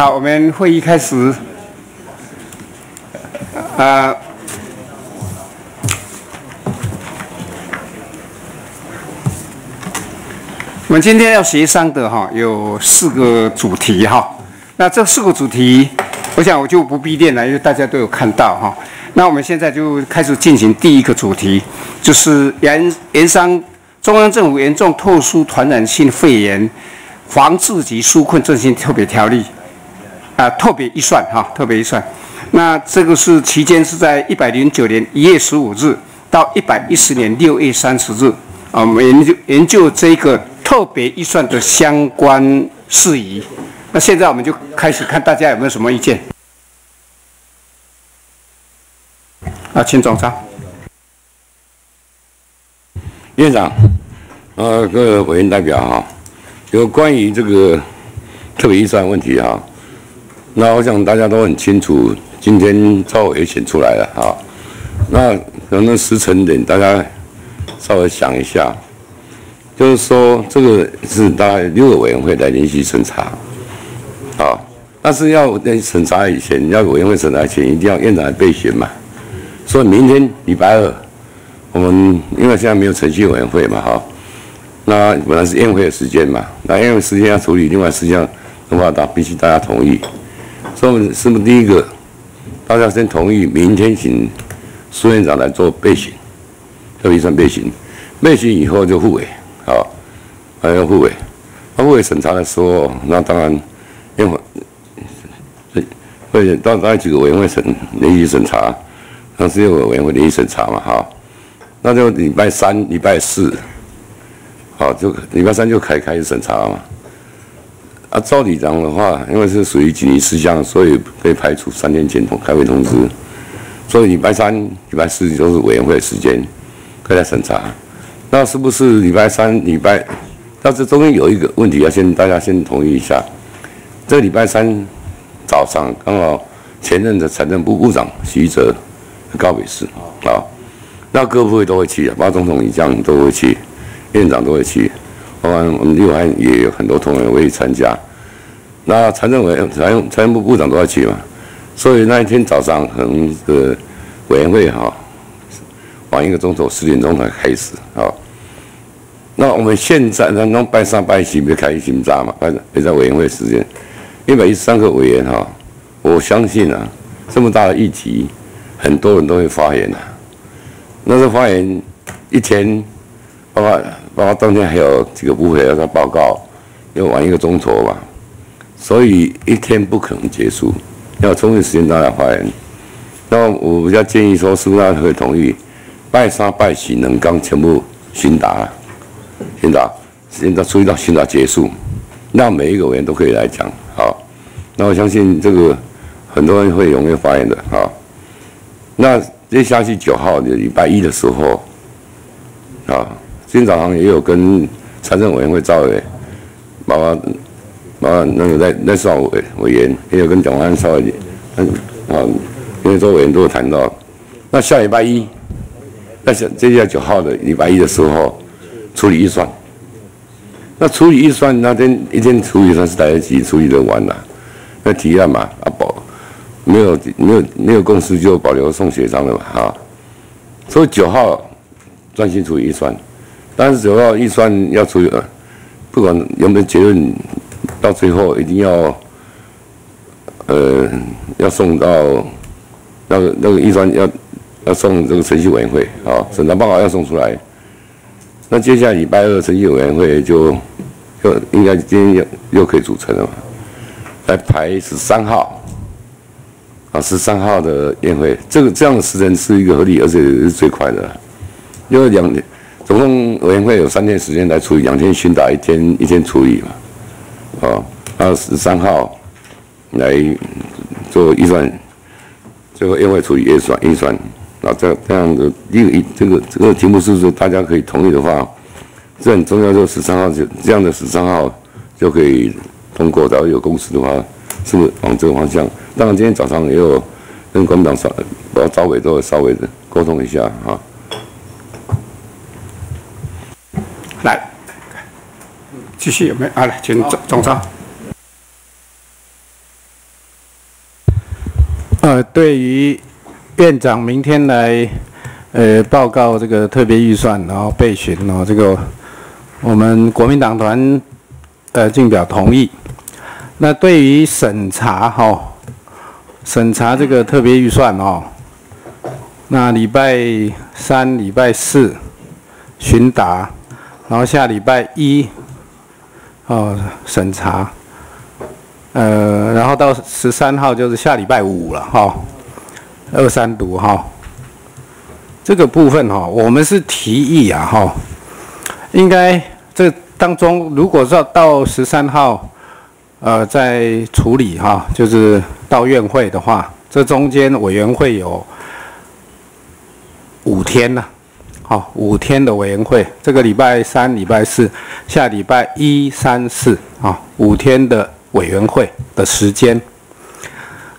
好，我们会议开始。啊，我们今天要协商的哈有四个主题哈。那这四个主题，我想我就不必念了，因为大家都有看到哈。那我们现在就开始进行第一个主题，就是盐盐商中央政府严重特殊传染性肺炎防治及纾困振兴特别条例啊，特别预算哈，特别预算。那这个是期间是在一百零九年一月十五日到一百一十年六月三十日啊，我们研究研究这个特别预算的相关事宜。那现在我们就开始看大家有没有什么意见。啊，请总长。院长，呃，各位委员代表哈，有关于这个特别预算问题哈，那我想大家都很清楚，今天赵委也选出来了哈，那可能时辰点大家稍微想一下，就是说这个是大概六个委员会来联系审查，好，但是要在审查以前，要委员会审查前，一定要院长来备选嘛。所以明天礼拜二，我们因为现在没有程序委员会嘛，哈，那本来是宴会的时间嘛，那宴会时间要处理另外事项的话，大必须大家同意。所以我们是不是第一个，大家先同意明天请苏院长来做备询，做预算备询，备询以后就复委，好，还要复委，那复委审查的时候，那当然宴会会到大概几个委员会审联席审查。当时有委员会联席审查嘛，哈，那就礼拜三、礼拜四，好，就礼拜三就开开始审查了嘛。啊，赵理长的话，因为是属于紧急事项，所以被排除三天前通开会通知，所以礼拜三、礼拜四都是委员会的时间，可以来审查。那是不是礼拜三、礼拜？但是中间有一个问题要先大家先同意一下，这个礼拜三早上刚好前任的财政部部长徐哲。告别式啊，那各部会都会去啊，包括总统、以将都会去，院长都会去，包括我们六安也有很多同仁会参加。那财政委、财财政部部长都要去嘛，所以那一天早上可能的委员会哈，晚一个钟头，十点钟才开始啊。那我们现在那弄拜上拜四，别开心扎嘛，拜别在委员会时间，一百一十三个委员哈，我相信啊，这么大的议题。很多人都会发言的，那个发言一天，包括包括当天还有几个部会要他报告，要晚一个钟头吧，所以一天不可能结束，要充分时间大家发言。那我比较建议说，是不是大家会同意，拜三拜四能刚全部询答，询答，询答注意到巡达结束，让每一个委员都可以来讲，好，那我相信这个很多人会踊跃发言的，好。那接下去九号的礼拜一的时候，啊，今天早上也有跟财政委员会赵委，包括包括那个在那少委委员，也有跟蒋万安稍微，嗯啊，因为周委员都有谈到。那下礼拜一，那下接下来九号的礼拜一的时候处理预算，那处理预算那天一天处理算是来得及处理的完了，那提案嘛啊保。没有没有没有共识就保留送协商了嘛哈，所以九号专心处理预算，但是九号预算要出，不管有没有结论，到最后一定要，呃，要送到那个那个预算要要送这个程序委员会啊，审查报告要送出来，那接下来礼拜二程序委员会就就应该今天又又可以组成了嘛，来排十三号。啊，十三号的宴会，这个这样的时辰是一个合理，而且是最快的，因为两天，总共委员会有三天时间来处理，两天巡打，一天一天处理嘛，啊，那十三号来做预算，最后宴会处理预算预算，那，这这样的一个一这个这个题目是不是大家可以同意的话，这很重要，就十三号就这样的十三号就可以通过，只要有共识的话，是不是往这个方向？当然，今天早上也有跟国民党稍，包括招委都稍微的沟通一下哈。来，继续有没有？啊，来，请总总长。呃，对于院长明天来呃报告这个特别预算，然后备询哦，这个我们国民党团呃进表同意。那对于审查哈，审查这个特别预算哦，那礼拜三、礼拜四询答，然后下礼拜一哦审查。呃，然后到十三号就是下礼拜五了哈，二三读哈，这个部分哈，我们是提议啊哈，应该这当中如果说到十三号，呃，在处理哈，就是到院会的话，这中间委员会有五天呢，好，五天的委员会，这个礼拜三、礼拜四，下礼拜一、三、四啊，五天的。委员会的时间，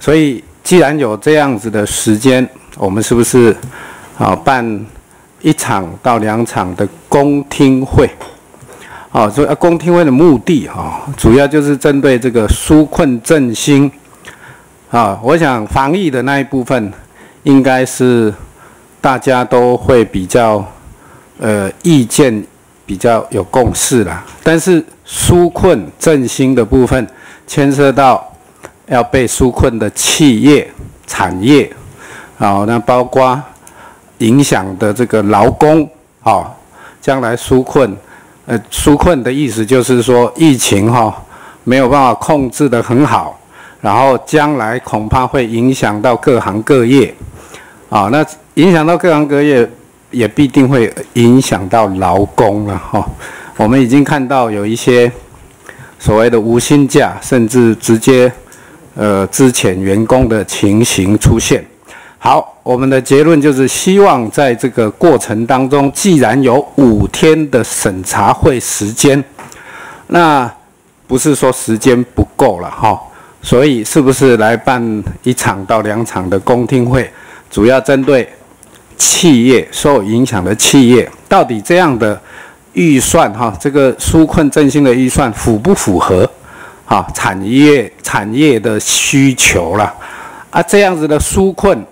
所以既然有这样子的时间，我们是不是啊办一场到两场的公听会？啊，所以公听会的目的啊，主要就是针对这个纾困振兴啊。我想防疫的那一部分，应该是大家都会比较呃意见比较有共识啦。但是纾困振兴的部分，牵涉到要被纾困的企业、产业，好，那包括影响的这个劳工，好，将来纾困，呃，纾困的意思就是说，疫情哈没有办法控制得很好，然后将来恐怕会影响到各行各业，啊，那影响到各行各业，也必定会影响到劳工了哈。我们已经看到有一些。所谓的无薪假，甚至直接呃资遣员工的情形出现。好，我们的结论就是希望在这个过程当中，既然有五天的审查会时间，那不是说时间不够了哈，所以是不是来办一场到两场的公听会，主要针对企业受影响的企业，到底这样的？预算哈，这个纾困振兴的预算符不符合啊产业产业的需求了啊？这样子的纾困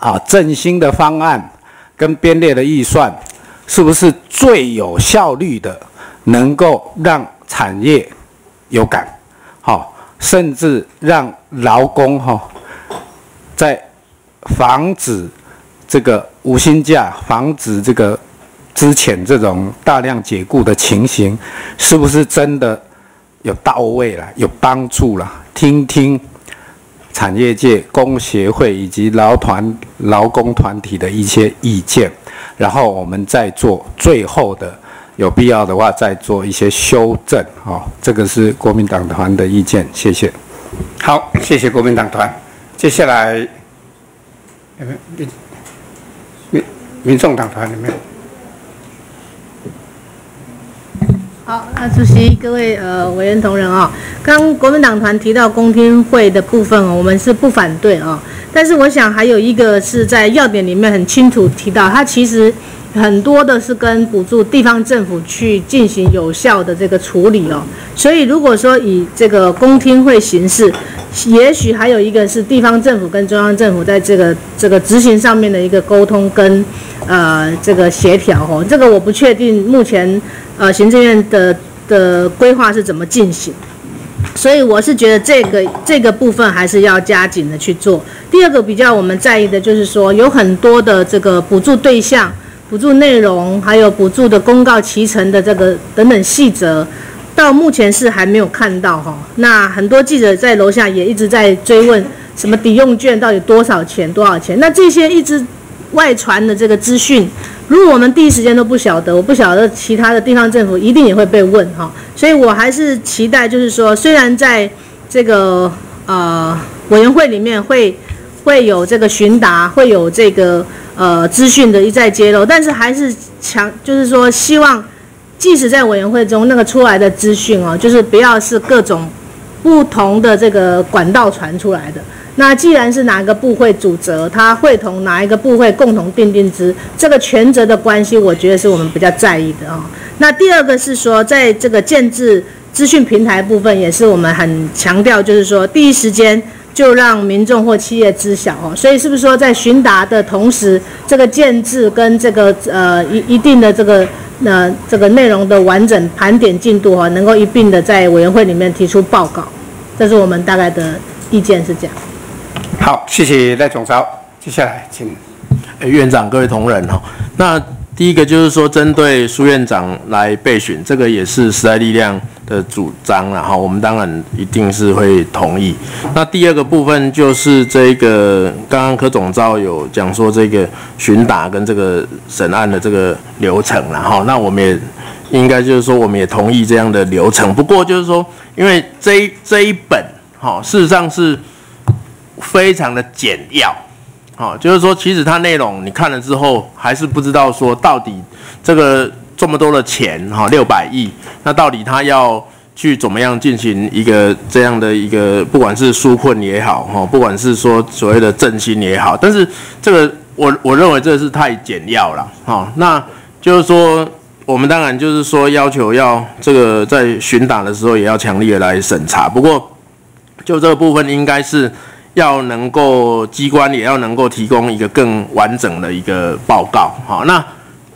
啊振兴的方案跟编列的预算，是不是最有效率的，能够让产业有感好，甚至让劳工哈在防止这个无薪假，防止这个。之前这种大量解雇的情形，是不是真的有到位了、有帮助了？听听产业界工协会以及劳团、劳工团体的一些意见，然后我们再做最后的，有必要的话再做一些修正。哦，这个是国民党团的意见，谢谢。好，谢谢国民党团。接下来，民众党团里面。好，那主席、各位呃委员同仁啊，刚国民党团提到公听会的部分，我们是不反对啊。但是我想还有一个是在要点里面很清楚提到，它其实很多的是跟补助地方政府去进行有效的这个处理哦。所以如果说以这个公听会形式，也许还有一个是地方政府跟中央政府在这个这个执行上面的一个沟通跟呃这个协调哦。这个我不确定目前。呃，行政院的的规划是怎么进行？所以我是觉得这个这个部分还是要加紧的去做。第二个比较我们在意的就是说，有很多的这个补助对象、补助内容，还有补助的公告提成的这个等等细则，到目前是还没有看到哈。那很多记者在楼下也一直在追问，什么抵用券到底多少钱？多少钱？那这些一直外传的这个资讯。如果我们第一时间都不晓得，我不晓得其他的地方政府一定也会被问哈，所以我还是期待，就是说，虽然在这个呃委员会里面会会有这个询答，会有这个呃资讯的一再揭露，但是还是强，就是说希望，即使在委员会中那个出来的资讯哦，就是不要是各种不同的这个管道传出来的。那既然是哪个部会主责，他会同哪一个部会共同定定之，这个权责的关系，我觉得是我们比较在意的啊。那第二个是说，在这个建制资讯平台部分，也是我们很强调，就是说第一时间就让民众或企业知晓哦。所以是不是说在询答的同时，这个建制跟这个呃一一定的这个呃这个内容的完整盘点进度哈，能够一并的在委员会里面提出报告？这是我们大概的意见是这样。好，谢谢赖总召。接下来请院长、各位同仁哈，那第一个就是说，针对苏院长来备选，这个也是时代力量的主张了哈，我们当然一定是会同意。那第二个部分就是这个，刚刚柯总召有讲说这个询答跟这个审案的这个流程了哈，那我们也应该就是说，我们也同意这样的流程。不过就是说，因为这一这一本哈，事实上是非常的简要。好，就是说，其实它内容你看了之后，还是不知道说到底这个这么多的钱哈，六百亿，那到底他要去怎么样进行一个这样的一个，不管是纾困也好哈，不管是说所谓的振兴也好，但是这个我我认为这是太简要了哈。那就是说，我们当然就是说要求要这个在巡打的时候也要强力的来审查，不过就这个部分应该是。要能够机关也要能够提供一个更完整的一个报告，好，那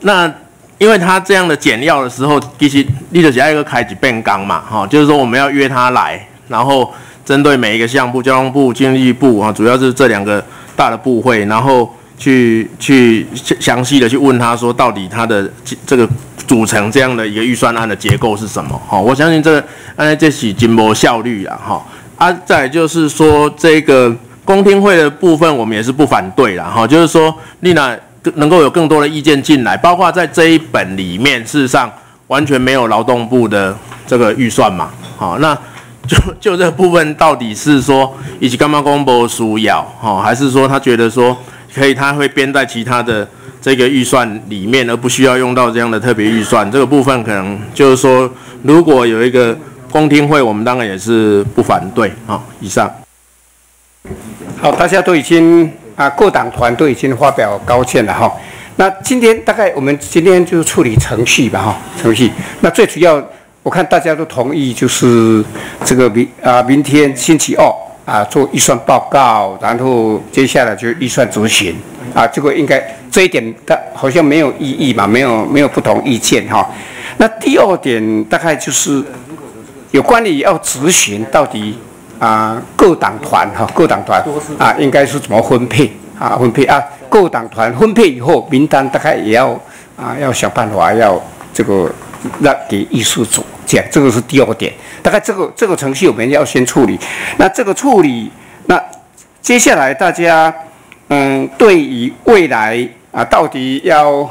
那因为他这样的简要的时候，其实立德要一个开启变纲嘛，哈，就是说我们要约他来，然后针对每一个项目，交通部、经济部啊，主要是这两个大的部会，然后去去详细的去问他说，到底他的这个组成这样的一个预算案的结构是什么？哈，我相信这个按这是经波效率啊，哈。啊，再就是说这个公听会的部分，我们也是不反对啦，哈，就是说丽娜能够有更多的意见进来，包括在这一本里面，事实上完全没有劳动部的这个预算嘛，好，那就 就这部分到底是说以及干嘛公布书要，哈，还是说他觉得说可以，他会编在其他的这个预算里面，而不需要用到这样的特别预算，这个部分可能就是说，如果有一个。公听会，我们当然也是不反对啊。以上，好，大家都已经啊，各党团都已经发表高见了哈。那今天大概我们今天就处理程序吧哈，程序。那最主要，我看大家都同意，就是这个明啊，明天星期二啊做预算报告，然后接下来就预算执行啊。这个应该这一点，的好像没有异议嘛，没有没有不同意见哈。那第二点大概就是。有关于要执行到底啊，各党团哈，各党团啊，应该是怎么分配啊？分配啊，各党团分配以后，名单大概也要啊，要想办法要这个让给艺术组这样，这个是第二点。大概这个这个程序我们要先处理。那这个处理，那接下来大家嗯，对于未来啊，到底要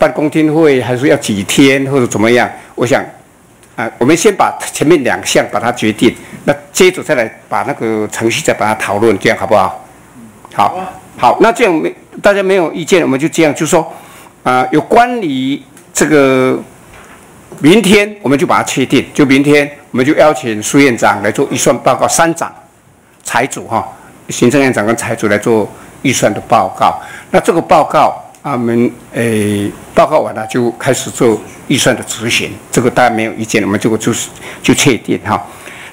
办公听会，还是要几天或者怎么样？我想。啊，我们先把前面两项把它决定，那接着再来把那个程序再把它讨论，这样好不好？好，好，那这样没大家没有意见，我们就这样，就说啊，有关于这个明天我们就把它确定，就明天我们就邀请苏院长来做预算报告，三长财主哈，行政院长跟财主来做预算的报告，那这个报告。他们诶报告完了就开始做预算的执行，这个大家没有意见，我们这个就是就确定哈。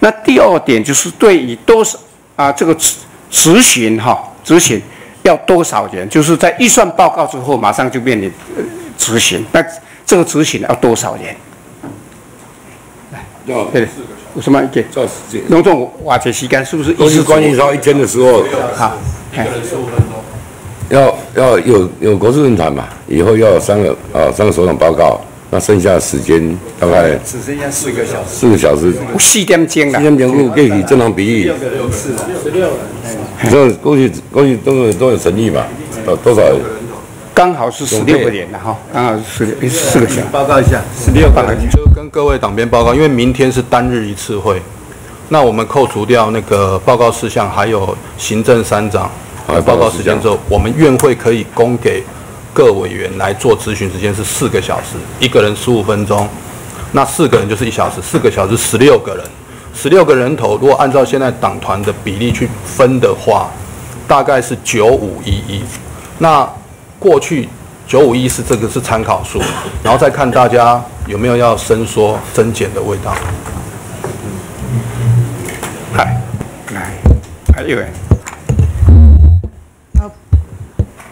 那第二点就是对于多少啊这个执执行哈执行要多少人，就是在预算报告之后马上就面临执行，那这个执行要多少人？来，要对有什么意见？照时间，隆重瓦解时间是不是？都是关系到一天的时候，好，一个人十五分钟。要要有有国事论坛嘛，以后要有三个啊三个首长报告，那剩下的时间大概只剩下四个小时。四个小时，四点钟了。四点钟可以正常比例。六个六四十六人。这过去过去都有都有诚意嘛？多多少？刚好是十六个人了哈，刚好是四四个小时。报告一下，十六个人。就跟各位党编报告，因为明天是单日一次会，那我们扣除掉那个报告事项，还有行政三长。报告时间之后，我们院会可以供给各委员来做咨询时间是四个小时，一个人十五分钟，那四个人就是一小时，四个小时十六个人，十六个人头，如果按照现在党团的比例去分的话，大概是九五一一。那过去九五一是这个是参考数，然后再看大家有没有要伸缩增减的味道。来，来。还有哎，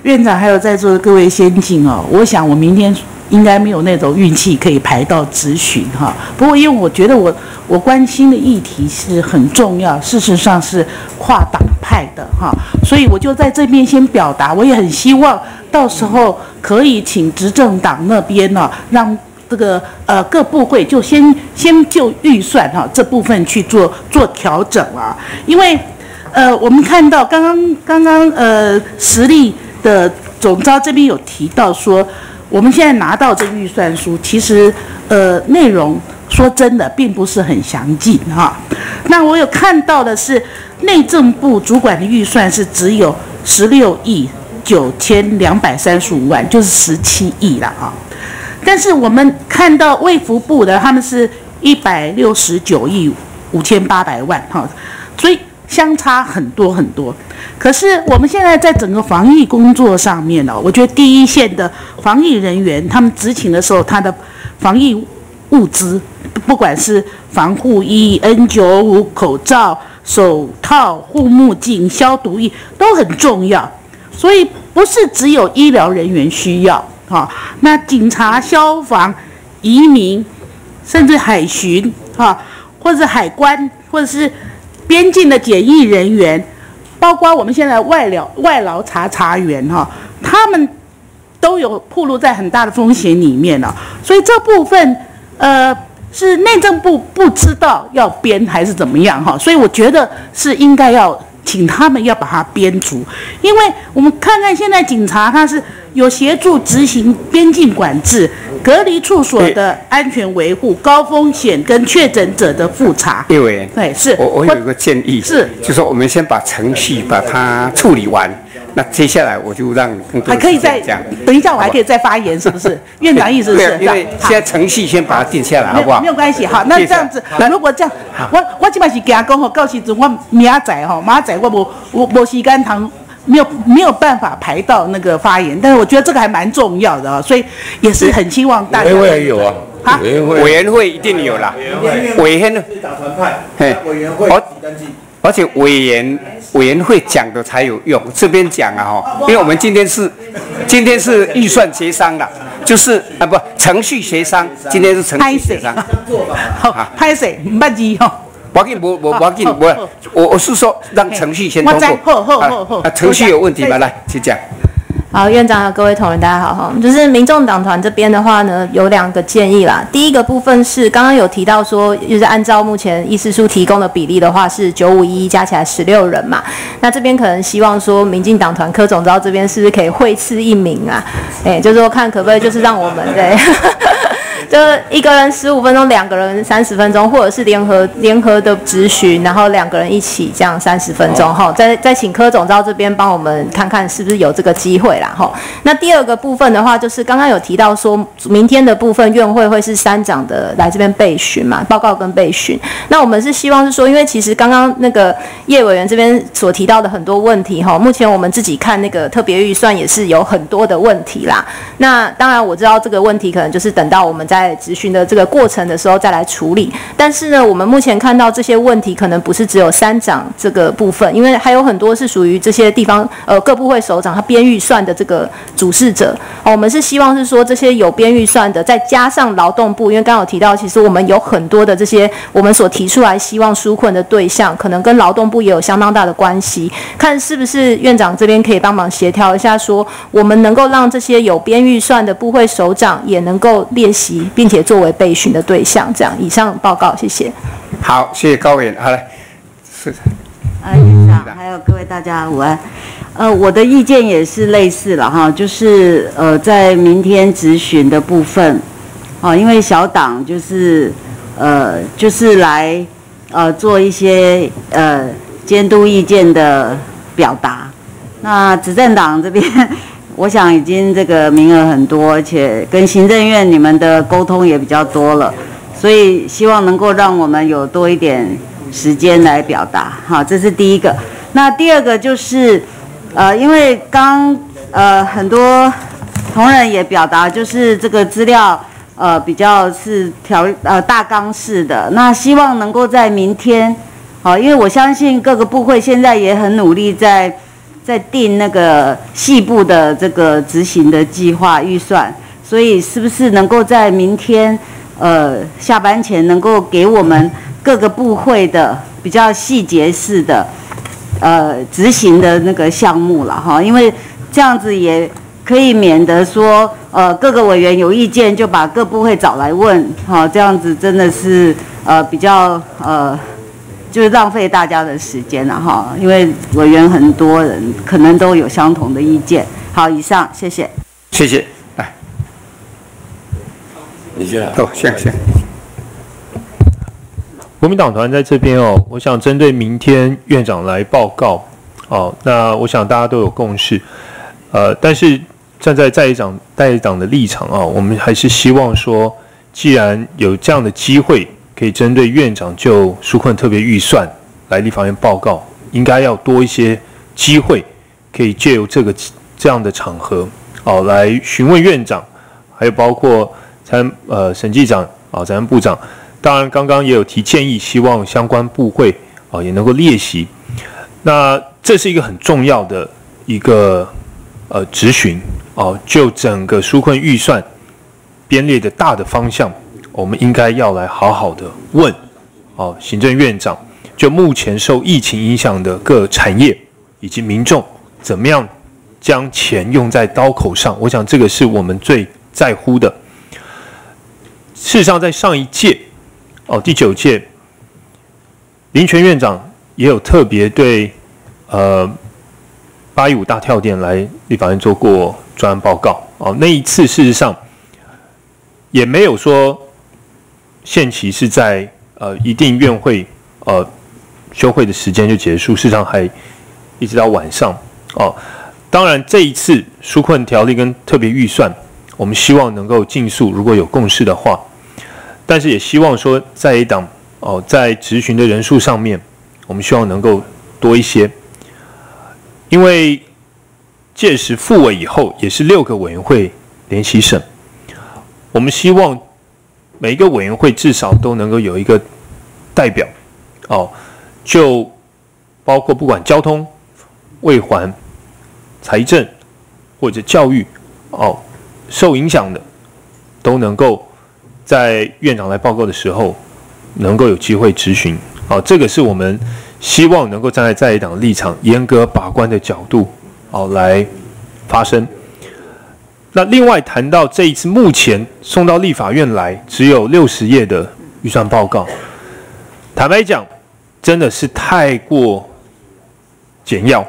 院长还有在座的各位先进哦，我想我明天应该没有那种运气可以排到咨询哈。不过因为我觉得我我关心的议题是很重要，事实上是跨党派的哈，所以我就在这边先表达，我也很希望到时候可以请执政党那边呢，让这个呃各部会就先先就预算哈这部分去做做调整啊，因为呃我们看到刚刚刚刚呃实力。的总招这边有提到说，我们现在拿到这预算书，其实呃内容说真的并不是很详尽哈。那我有看到的是内政部主管的预算是只有十六亿九千两百三十五万，就是十七亿了啊。但是我们看到卫福部的他们是一百六十九亿五千八百万哈，所以。相差很多很多，可是我们现在在整个防疫工作上面呢，我觉得第一线的防疫人员他们执勤的时候，他的防疫物资，不管是防护衣、N95 口罩、手套、护目镜、消毒液都很重要，所以不是只有医疗人员需要啊，那警察、消防、移民，甚至海巡啊，或者海关，或者是。边境的检疫人员，包括我们现在外劳外劳查查员哈，他们都有暴露在很大的风险里面了。所以这部分，呃，是内政部不知道要编还是怎么样哈？所以我觉得是应该要请他们要把它编足，因为我们看看现在警察他是有协助执行边境管制。隔离处所的安全维护、高风险跟确诊者的复查。叶委员，对，是我我有一个建议，是，就说我们先把程序把它处理完，那接下来我就让更多还可以再讲。等一下，我还可以再发言，是不是？院长意思是？因为现在程序先把它定下来，好不好？没有关系，好，那这样子，那如果这样，我我基本是给他讲吼，告时阵我明仔吼，明仔我无我无时间谈。没有没有办法排到那个发言，但是我觉得这个还蛮重要的啊，所以也是很希望大家。委员会有啊，啊，委员会委员会一定有啦。委员会打团派，嘿，委员会登记，而且委员委员会讲的才有用，这边讲啊哈，因为我们今天是今天是预算协商了，就是啊不程序协商，今天是程序协商。好，拍水？不急哈。我给我我我给我我我是说让程序先通过，啊程序有问题吗？来，请讲。好，院长和各位同仁，大家好哈。就是民众党团这边的话呢，有两个建议啦。第一个部分是刚刚有提到说，就是按照目前议事书提供的比例的话，是九五一加起来十六人嘛。那这边可能希望说，民进党团柯总召这边是不是可以会赐一名啊？哎，就是说看可不可以就是让我们对。就一个人十五分钟，两个人三十分钟，或者是联合联合的咨询，然后两个人一起这样三十分钟哈。再再请柯总到这边帮我们看看是不是有这个机会啦哈。那第二个部分的话，就是刚刚有提到说，明天的部分院会会是三长的来这边备询嘛，报告跟备询。那我们是希望是说，因为其实刚刚那个叶委员这边所提到的很多问题哈，目前我们自己看那个特别预算也是有很多的问题啦。那当然我知道这个问题可能就是等到我们在咨询的这个过程的时候再来处理，但是呢，我们目前看到这些问题可能不是只有三长这个部分，因为还有很多是属于这些地方呃各部会首长他编预算的这个主事者。我们是希望是说这些有编预算的，再加上劳动部，因为刚刚有提到，其实我们有很多的这些我们所提出来希望纾困的对象，可能跟劳动部也有相当大的关系。看是不是院长这边可以帮忙协调一下，说我们能够让这些有编预算的部会首长也能够练习。并且作为备询的对象，这样以上报告，谢谢。好，谢谢高委员。好嘞，是。啊，院长，还有各位大家午安。呃，我的意见也是类似了哈，就是呃，在明天质询的部分，哦，因为小党就是呃，就是来呃做一些呃监督意见的表达。那执政党这边。我想已经这个名额很多，而且跟行政院你们的沟通也比较多了，所以希望能够让我们有多一点时间来表达。好，这是第一个。那第二个就是，呃，因为刚呃很多同仁也表达，就是这个资料呃比较是条呃大纲式的，那希望能够在明天好，因为我相信各个部会现在也很努力在在定那个细部的这个执行的计划预算，所以是不是能够在明天呃下班前能够给我们各个部会的比较细节式的呃执行的那个项目了哈？因为这样子也可以免得说呃各个委员有意见就把各部会找来问，好，这样子真的是呃比较呃。就是浪费大家的时间了哈，因为委员很多人可能都有相同的意见。好，以上谢谢。谢谢，来，你先来。哦，谢谢。国民党团在这边哦，我想针对明天院长来报告哦，那我想大家都有共识，呃，但是站在在党在党的立场啊，我们还是希望说，既然有这样的机会。可以针对院长就纾困特别预算来立法院报告，应该要多一些机会，可以借由这个这样的场合，哦，来询问院长，还有包括参呃审计长啊，咱们部长，当然刚刚也有提建议，希望相关部会啊也能够列席。那这是一个很重要的一个呃质询哦，就整个纾困预算编列的大的方向。我们应该要来好好的问，哦，行政院长，就目前受疫情影响的各产业以及民众，怎么样将钱用在刀口上？我想这个是我们最在乎的。事实上，在上一届，哦，第九届，林权院长也有特别对，呃，八一五大跳电来立法院做过专案报告。哦，那一次事实上也没有说。限期是在呃一定院会呃休会的时间就结束，事实上还一直到晚上哦。当然这一次纾困条例跟特别预算，我们希望能够尽速，如果有共识的话，但是也希望说在一档哦在执询的人数上面，我们希望能够多一些，因为届时复委以后也是六个委员会联席审，我们希望。每一个委员会至少都能够有一个代表，哦，就包括不管交通、卫环、财政或者教育，哦，受影响的都能够在院长来报告的时候能够有机会质询，哦，这个是我们希望能够站在在野党立场严格把关的角度，哦，来发声。那另外谈到这一次目前送到立法院来只有六十页的预算报告，坦白讲，真的是太过简要。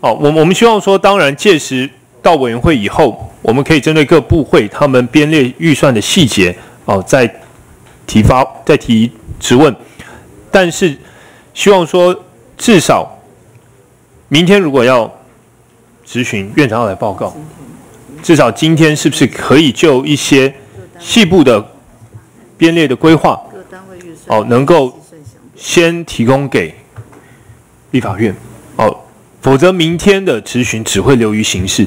哦，我我们希望说，当然届时到委员会以后，我们可以针对各部会他们编列预算的细节，哦，再提发再提质问。但是希望说，至少明天如果要咨询院长要来报告。至少今天是不是可以就一些细部的编列的规划，哦，能够先提供给立法院，哦，否则明天的质询只会流于形式，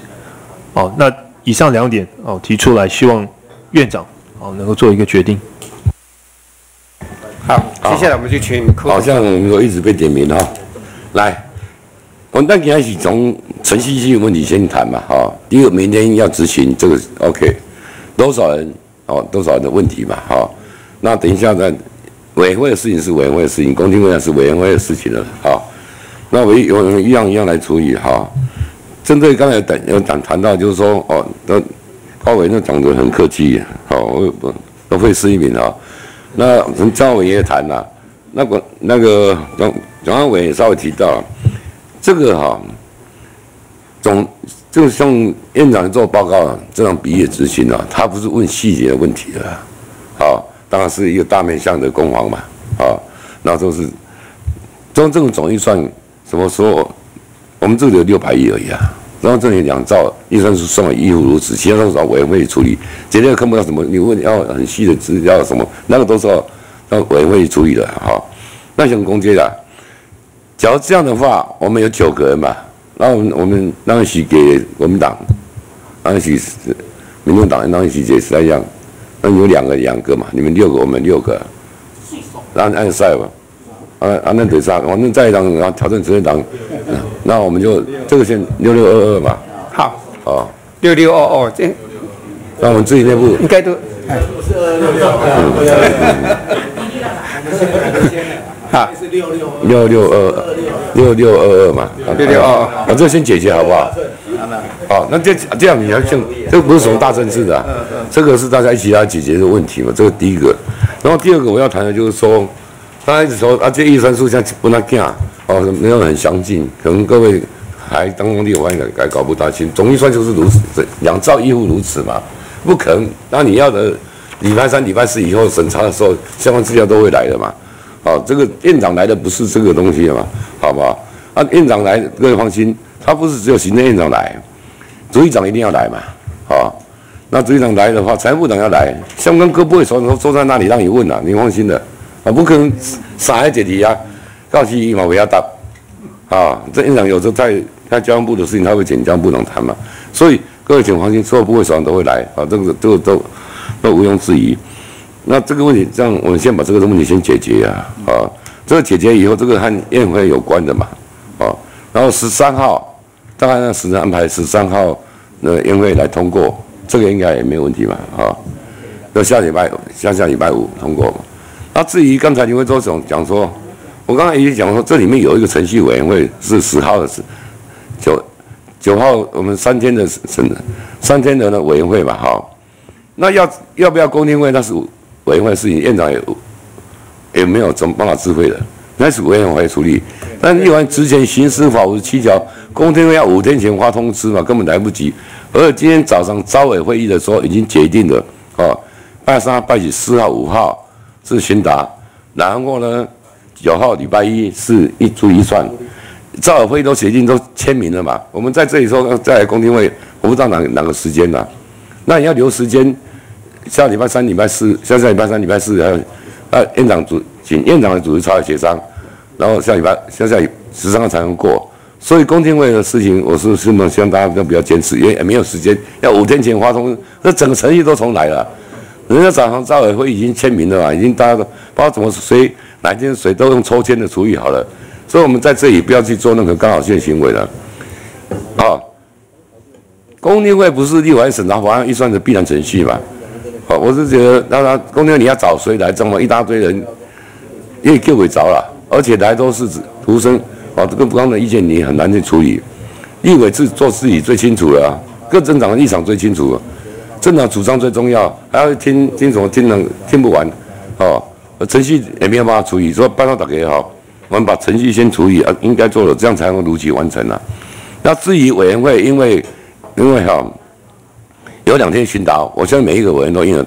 哦，那以上两点哦提出来，希望院长哦能够做一个决定。好，接下来我们就请，好像我一直被点名哈，来。我们开始从程序性问题先谈嘛，哈。第一个，明天要执行这个，OK，多少人哦？多少人的问题嘛，哈。那等一下再，委员会的事情是委员会的事情，公听会是委员会的事情了，哈。那我有一样一样来处理，哈。针对刚才等有讲谈到，就是说，哦，那高伟那讲的很客气，好，我我都会是一名啊。那张伟也谈了，那个那个蒋蒋伟也稍微提到。这个哈，总就像院长做报告这样比喻执行啊，他不是问细节的问题的，好，当然是一个大面向的攻防嘛，啊，那都是，中这种总预算什么时候，我们这里有六百亿而已啊，然后这里两兆预算是算一如如此，其他都是找委员会处理，今天看不到什么，你问要很细的资料什么，那个都是要要委员会处理的，好，那像公接的。假如这样的话，我们有九个人嘛，那我们我们当时给国民党，让一起民众党，让一起给时代样，那有两个两个嘛，你们六个，我们六个，那按赛吧，啊啊那得上，反正再一档然后调整执政党，那我们就这个先六六二二嘛，好，哦，六六二二，这。那我们自己内部。应该都，哎，好，六六二六六二二嘛，六六二二，啊，这先解决好不好？好，那这这样你要像这不是什么大政治的、啊，这个是大家一起来解决的问题嘛，这个第一个。然后第二个我要谈的就是说，刚才一直说啊，这预算数像不那干哦，没有很详尽，可能各位还当工地我还还搞不大清，总预算就是如此，这两兆一户如此嘛，不可能。那你要的礼拜三、礼拜四以后审查的时候，相关资料都会来的嘛。好，这个院长来的不是这个东西嘛，好不好？啊，院长来各位放心，他不是只有行政院长来。主席长一定要来嘛，好，那主席长来的话，财务长要来，相关各部会首长坐在那里让你问啊，你放心的，啊，不可能傻来解题啊，告诉一毛不要答，啊，这院长有时候在在交通部的事情，他会请交通部长谈嘛，所以各位请放心，所有部会首长都会来，啊，这个这个都都毋庸置疑。那这个问题，这样我们先把这个问题先解决啊，啊，这个解决以后，这个和宴会有关的嘛，啊，然后十三号。大概那时间安排十三号那宴会来通过，这个应该也没有问题吧？啊，要下礼拜下下礼拜五通过嘛。那至于刚才林慧周总讲说，我刚才已经讲说，这里面有一个程序委员会是十号的，是九九号我们三天的审三天的那委员会嘛，好。那要要不要公听会？那是委员会的事情，院长也也没有怎么办法智慧的，那是委员会处理。但立完之前刑事法五十七条。公听会要五天前发通知嘛，根本来不及。而今天早上招委会议的时候已经决定了，哦，拜三、拜几四号、五号是询答，然后呢，九号礼拜一是一注一算，招委会都决定都签名了嘛。我们在这里说在公听会，我不知道哪哪个时间呢？那你要留时间，下礼拜三、礼拜四，下下礼拜三、礼拜四还有，呃，院长主请院长的组织超来协商，然后下礼拜下下十三号才能过。所以公听会的事情，我是希望希望大家都不要坚持，因为没有时间，要五天前发通，那整个程序都重来了。人家早上招委会已经签名了嘛，已经大家都不知道怎么谁哪天谁都用抽签的处理好了。所以我们在这里不要去做那个刚好性行为了。啊，公听会不是立法院审查法案预算的必然程序嘛？好，我是觉得，当然公听会你要找谁来这么一大堆人，也救不着了，而且来都是徒生。啊，这个不同的意见你很难去处理。立委是做自己最清楚了，各政党的立场最清楚，政党主张最重要，还要听听什么听能听不完，哦，程序也没有办法处理，说办到打给也好，我们把程序先处理啊，应该做的，这样才能如期完成啊。那至于委员会，因为因为哈有两天巡答，我相信每一个委员都应了，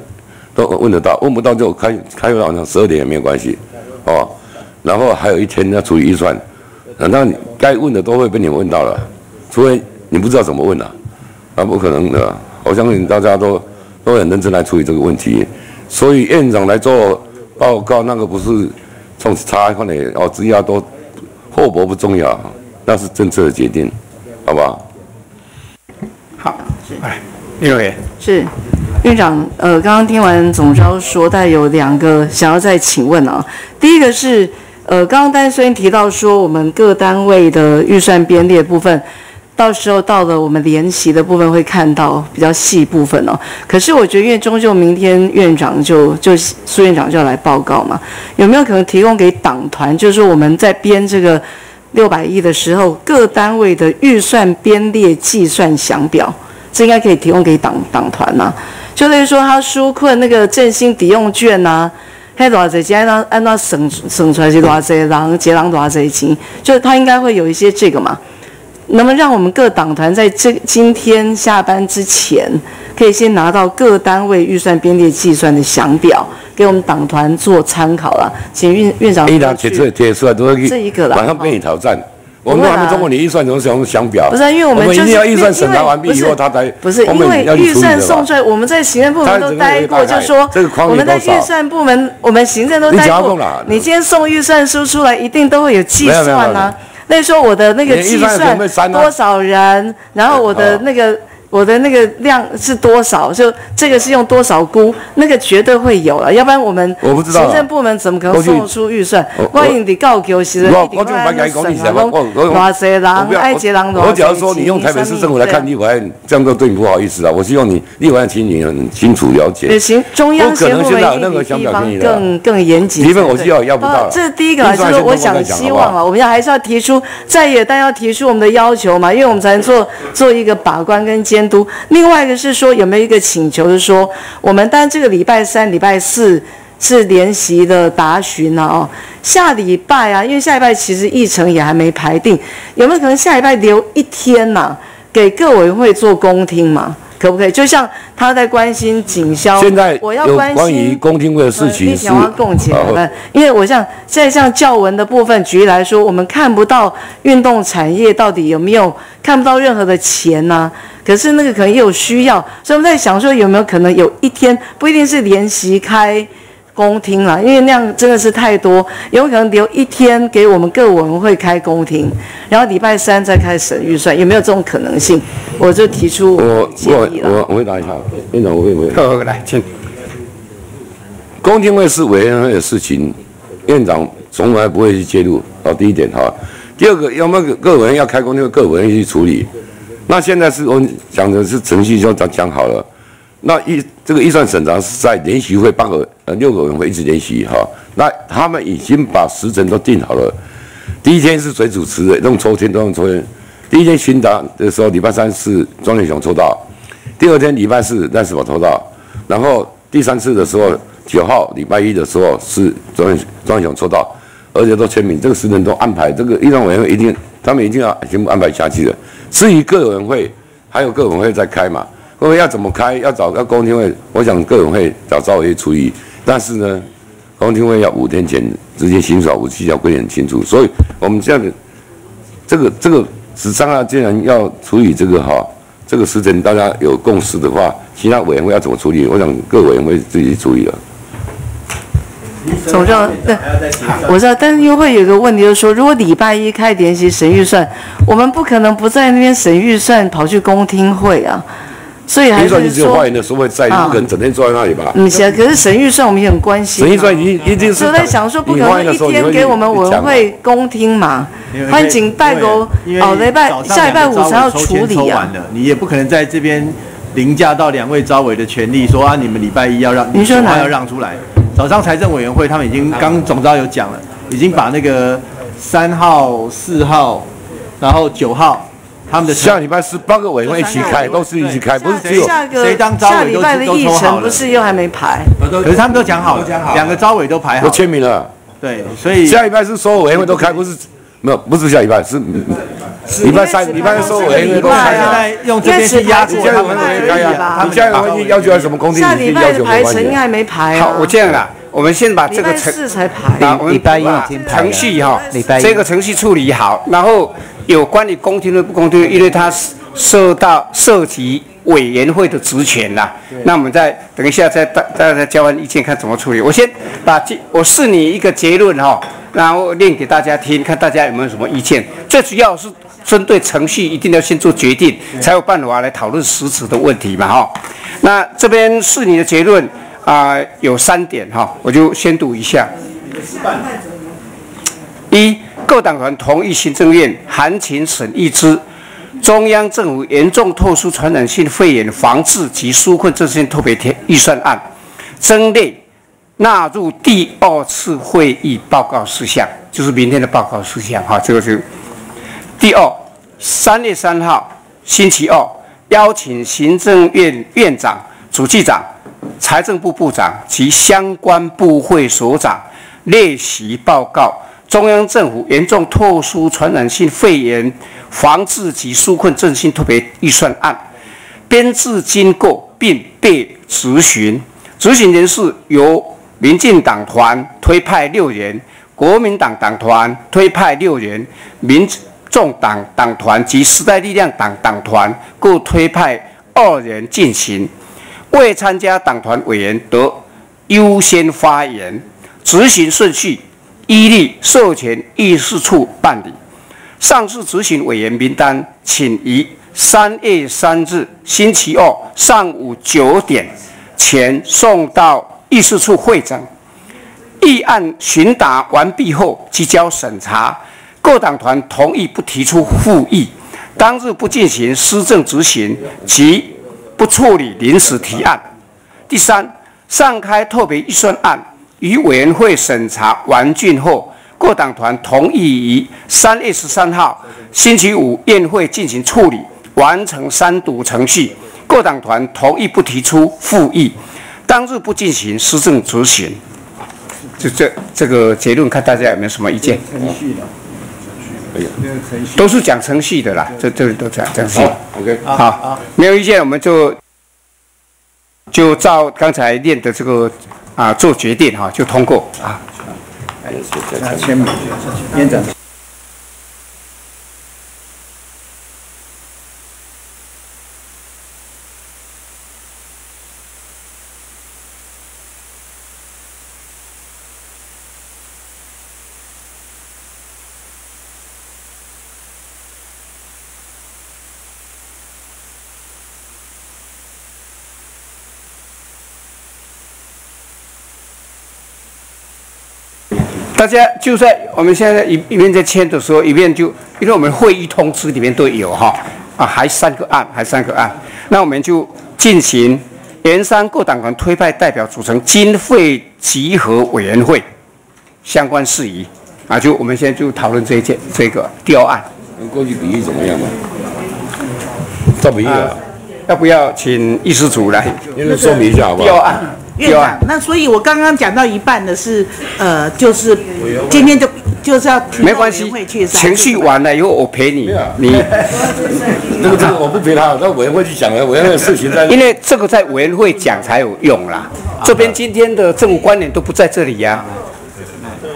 都问得到，问不到就开开会晚上十二点也没有关系，哦，然后还有一天要处理预算。那你该问的都会被你问到了，除非你不知道怎么问了，那不可能的。我相信大家都都很认真来处理这个问题，所以院长来做报告，那个不是从差一块的哦，只要都厚薄不重要，那是政策的决定，好不好？好，哎，六位是院长，呃，刚刚听完总招说，但有两个想要再请问啊，第一个是。呃，刚刚丹虽然提到说，我们各单位的预算编列部分，到时候到了我们联席的部分会看到比较细部分哦。可是我觉得，因为终究明天院长就就苏院长就要来报告嘛，有没有可能提供给党团，就是我们在编这个六百亿的时候，各单位的预算编列计算详表，这应该可以提供给党党团呐。就例如说，他纾困那个振兴抵用券呐。还多少钱？按照按照省省出来是多少钱？然后结郎多少钱？就是他应该会有一些这个嘛。那么让我们各党团在这今天下班之前，可以先拿到各单位预算编列计算的详表，给我们党团做参考了。请院院长。这一个啦，马上被你挑战。我们还没通过你预算，怎么想想表？不是，因为我们一定要预算审查完毕以后，他才不是因为预算送出来，我们在行政部门都待过，就说我们在预算部门，我们行政都待过。你今天送预算书出来，一定都会有计算啊。那时候我的那个计算多少人，然后我的那个我的那个量是多少？就这个是用多少估？那个绝对会有了，要不然我们我不知道行政部门怎么可能送出预算？万一你告给我，其实我我就白讲讲你讲，我我我哇塞，人爱接人我假如说你用台北市政府来看立法院，这样都对你不好意思啊。我希望你立法院请你很清楚了解。也行，中央不可能现在有那个想表更更严谨。提问我需要要不到。这是第一个，就是我想希望啊，我们要还是要提出在野但要提出我们的要求嘛，因为我们才能做做一个把关跟监督。另外一个是说有没有一个请求，是说我们当然这个礼拜三、礼拜四是联席的答询啊，哦，下礼拜啊，因为下礼拜其实议程也还没排定，有没有可能下礼拜留一天呐，给各委员会做公听嘛？可不可以？就像他在关心警消，现在我要关心公听会的事情是共情的，因为我像现在像教文的部分，举例来说，我们看不到运动产业到底有没有看不到任何的钱呐？可是那个可能也有需要，所以我们在想说有没有可能有一天不一定是联席开。公听了，因为那样真的是太多，有可能留一天给我们各委员会开公听，然后礼拜三再开审预算，有没有这种可能性？我就提出我我我我回答一下，院长我会不会？好，来，请。公听会是委员会的事情，院长从来不会去介入。好，第一点哈。第二个，有没有各委员要开公听会，各委员去处理？那现在是我讲的是程序，就讲讲好了。那预这个预算审查是在联席会八个呃六个委员会一直联席哈，那他们已经把时辰都定好了。第一天是谁主持的？用抽签都用抽签。第一天询答的时候，礼拜三是庄建雄抽到；第二天礼拜四那是我抽到；然后第三次的时候，九号礼拜一的时候是庄庄建雄抽到，而且都签名，这个时辰都安排。这个预算委员会一定他们一定要全部安排下去的。至于各委员会还有各委员会在开嘛？各位要怎么开？要找要公听会，我想各委会找赵委处理。但是呢，公听会要五天前直接行使武器要规定很清楚。所以我们这样的这个这个十三号既然要处理这个哈，这个时辰大家有共识的话，其他委员会要怎么处理？我想各委员会自己处理了。总上对，我知道，但是又会有一个问题，就是说，如果礼拜一开联席审预算，我们不可能不在那边审预算，跑去公听会啊。所以还是说，你只有发言的时候会在，不可能整天坐在那里吧？嗯，行。可是审预算我们也很关心。审预算一一定是。我在想说，不可能一天给我们委员会公听嘛？欢迎拜个哦，礼拜下礼拜五才要处理啊。你也不可能在这边凌驾到两位招委的权利，说啊，你们礼拜一要让，你说话要让出来。早上财政委员会他们已经刚总招有讲了，已经把那个三号、四号，然后九号。他们的下礼拜是八个委员会一起开，都是一起开，不是只有谁当招委都都抽好了。不是又还没排，可是他们都讲好了，两个招委都排好，都签名了。对，所以下礼拜是所有委员会都开，不是没有，不是下礼拜是礼拜三，礼拜所有委员会都开。现在用这边去压制他们开呀。你下礼拜要求什么工地？下礼拜的排程应该还没排。好，我这样啦，我们先把这个程啊，礼拜一程序哈，这个程序处理好，然后。有关于公听的不公听，因为它受到涉及委员会的职权啦。那我们再等一下再大大家交换意见，看怎么处理。我先把这我试你一个结论哈，然后念给大家听，看大家有没有什么意见。最主要是针对程序，一定要先做决定，才有办法来讨论实质的问题嘛哈。那这边是你的结论啊，有三点哈，我就先读一下。一各党团同意行政院函请审议之中央政府严重特殊传染性肺炎防治及纾困这些特别预算案，增列纳入第二次会议报告事项，就是明天的报告事项。哈，这个是第二，三月三号星期二，邀请行政院院长、主计长、财政部部长及相关部会所长列席报告。中央政府严重特殊传染性肺炎防治及纾困振兴特别预算案编制经过并被执行，执行人士由民进党团推派六人，国民党党团推派六人，民众党党团及时代力量党党团各推派二人进行。未参加党团委员得优先发言。执行顺序。依例授权议事处办理，上次执行委员名单，请于三月三日星期二上午九点前送到议事处会诊。议案询答完毕后，即交审查。各党团同意不提出复议，当日不进行施政执行及不处理临时提案。第三，上开特别预算案，于委员会审查完竣后，各党团同意于三月十三号星期五宴会进行处理，完成三读程序。各党团同意不提出复议，当日不进行施政执行。就这这个结论，看大家有没有什么意见？程序的，都是讲程序的啦，这这都讲程序。OK，好，没有意见，我们就就照刚才念的这个啊做决定哈，就通过啊。来签名，院长。大家就在我们现在一一边在签的时候，一边就因为我们会议通知里面都有哈啊，还三个案，还三个案，那我们就进行原山各党团推派代表组成经费集合委员会相关事宜啊，就我们现在就讨论这一件这个调案，过去比喻怎么样嘛？照比喻啊，要不要请议事组来因为说明一下好不好？调案？院长，那所以我刚刚讲到一半的是，呃，就是今天就就是要没关系员会去，程序完了以后我陪你，你。那个这个我不陪他，那委员会去讲了，委员会的事情在。因为这个在委员会讲才有用啦。这边今天的政府观点都不在这里呀、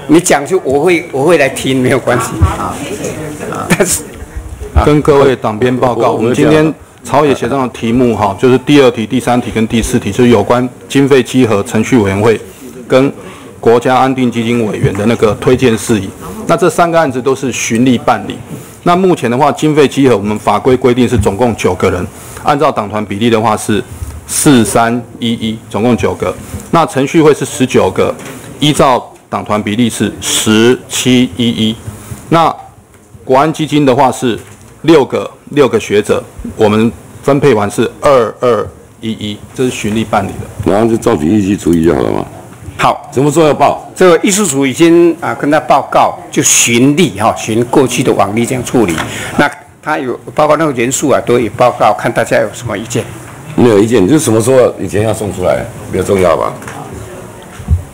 你讲就我会我会来听，没有关系啊。但是跟各位党编报告，我们今天朝野协商的题目哈，就是第二题、第三题跟第四题，就是有关经费稽核程序委员会跟国家安定基金委员的那个推荐事宜。那这三个案子都是循例办理。那目前的话，经费稽核我们法规规定是总共九个人，按照党团比例的话是四三一一，总共九个。那程序会是十九个，依照党团比例是十七一一。那国安基金的话是六个六个学者，我们分配完是二二一一，这是循例办理的。然后就照比例去处理就好了嘛。好，什么时候要报？这个艺术组已经啊跟他报告，就循例哈，循过去的往例这样处理。那他有包括那个人数啊，都有报告，看大家有什么意见。没有意见，就是什么时候以前要送出来，比较重要吧？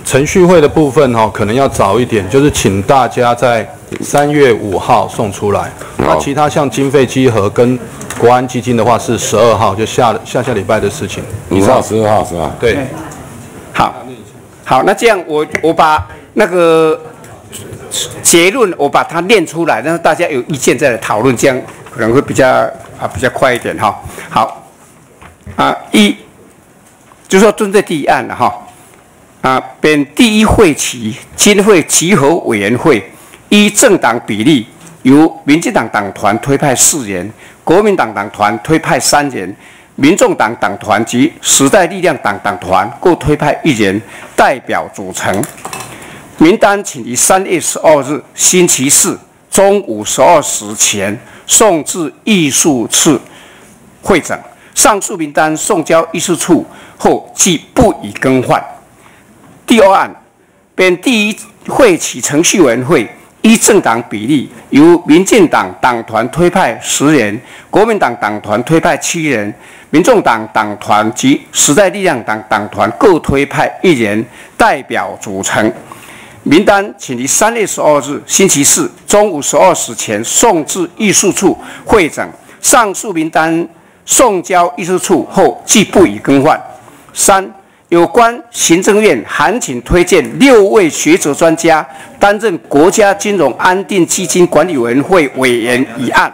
程序会的部分哈、可能要早一点，就是请大家在三月五号送出来。那其他像经费稽核跟国安基金的话是十二号，就下下下礼拜的事情。五号、十二号是吧？对，好，好，那这样我我把那个结论我把它念出来，让大家有意见再来讨论，这样可能会比较啊比较快一点哈。好，啊一，就说针对第一案了哈。啊，本第一会期经费集合委员会依政党比例，由民进党党团推派四人，国民党党团推派三人，民众党党团及时代力量党党团各推派一人代表组成。名单请于三月十二日星期四中午十二时前送至艺术处会诊。上述名单送交艺术处后，即不予更换。第二案，本第一会期程序委员会依政党比例，由民进党党团推派十人，国民党党团推派七人，民众党党团及时代力量党党团各推派一人代表组成。名单请于三月十二日星期四中午十二时前送至艺术处会诊。上述名单送交艺术处后，即不予更换。三、有关行政院函请推荐六位学者专家担任国家金融安定基金管理委员会委员一案，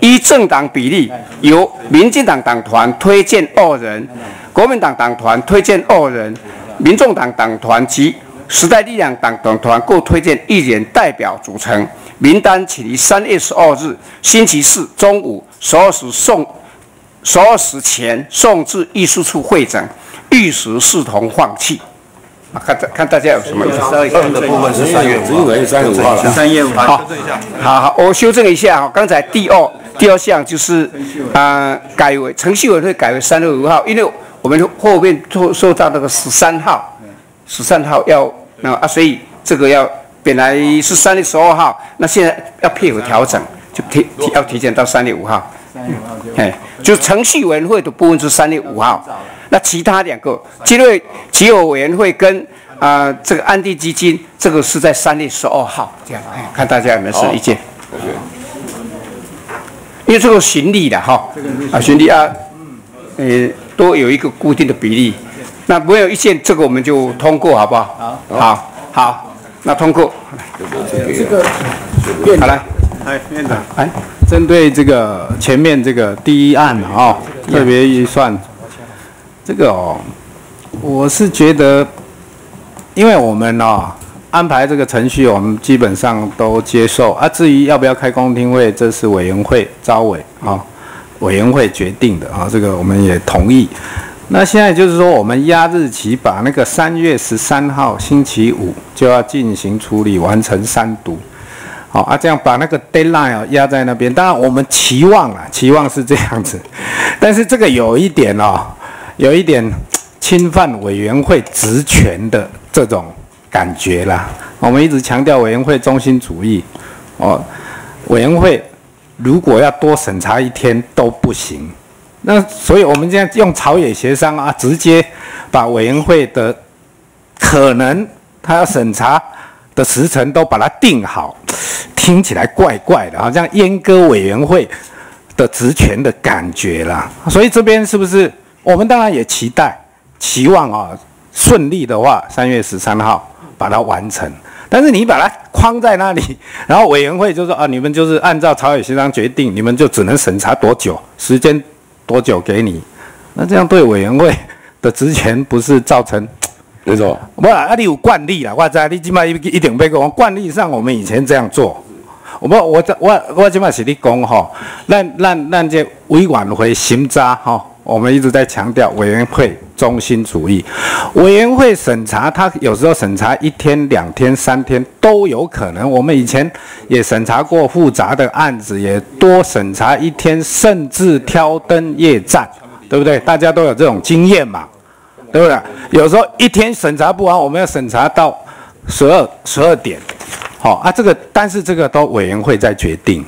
依政党比例，由民进党党团推荐二人，国民党党团推荐二人，民众党党团及时代力量党党团各推荐一人代表组成。名单请于三月十二日星期四中午十二时送十二时前送至艺术处会诊，玉石视同放弃。啊，看大看大家有什么意思？二的部分是三月五号，三月五号，三月五号。好好，我修正一下哈，刚才第二第二项就是啊、改为程序委员会改为三月五号，因为我们后面做受到那个十三号，十三号要那啊，所以这个要本来是三月十二号，那现在要配合调整，就提提要提前到三月五号。哎，就程序委员会的部分是三月五号，那其他两个，因为集委委员会跟啊、这个安定基金，这个是在三月十二号，这样，哎，看大家有没有什么意见？因为这个循例的哈，啊循例啊，呃，都有一个固定的比例，那没有意见，这个我们就通过，好不好？好，好，好，那通过，这个好来，哎，院长，哎，针对这个前面这个第一案啊、特别预算，这个哦，我是觉得，因为我们哦安排这个程序，我们基本上都接受啊。至于要不要开公听会，这是委员会招委啊，委员会决定的啊，这个我们也同意。那现在就是说，我们压日期把那个三月十三号星期五就要进行处理，完成三读。好啊，这样把那个 deadline 啊压在那边。当然，我们期望啊，期望是这样子，但是这个有一点哦，有一点侵犯委员会职权的这种感觉啦。我们一直强调委员会中心主义，哦，委员会如果要多审查一天都不行。那所以我们现在用朝野协商啊，直接把委员会的可能他要审查的时辰都把它定好，听起来怪怪的，好像阉割委员会的职权的感觉啦。所以这边是不是我们当然也期待、期望啊，顺利的话，三月十三号把它完成。但是你把它框在那里，然后委员会就说啊，你们就是按照朝野协商决定，你们就只能审查多久，时间多久给你，那这样对委员会的职权不是造成？没错，不啦，啊，你有惯例啦，我知道你起码一一定被讲，惯例上我们以前这样做。我不，我我我起码是你讲吼，咱咱咱这委员会审查吼，我们一直在强调委员会中心主义。委员会审查，他有时候审查一天、两天、三天都有可能。我们以前也审查过复杂的案子，也多审查一天，甚至挑灯夜战，对不对？大家都有这种经验嘛。对不对？有时候一天审查不完，我们要审查到十二十二点，好、啊，这个但是这个都委员会在决定，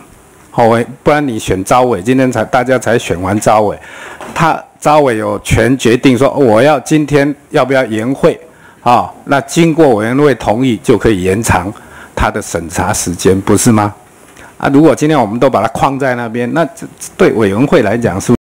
好、委不然你选招委，今天才大家才选完招委，他招委有权决定说我要今天要不要延会，啊、那经过委员会同意就可以延长他的审查时间，不是吗？啊，如果今天我们都把它框在那边，那这对委员会来讲是。